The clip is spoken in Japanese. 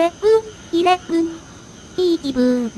セブンイレブンいい気分